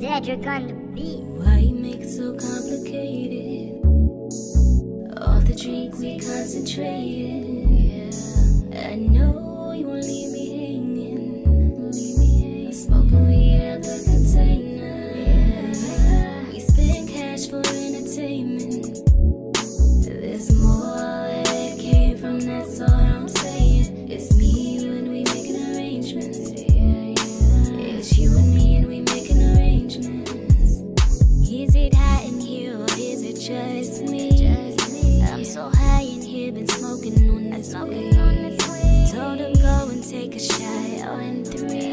Cedric on the beat. Why you make it so complicated? Off the drink we concentrated. Yeah. I know they been smoking on this weed. Told them go and take a shot on three.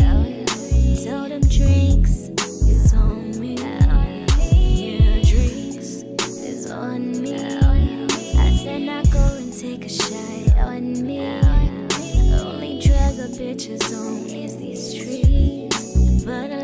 Told them drinks is on me. Yeah, drinks is on me. I said now go and take a shot on me. Only drug a bitch is on is these streets, but. I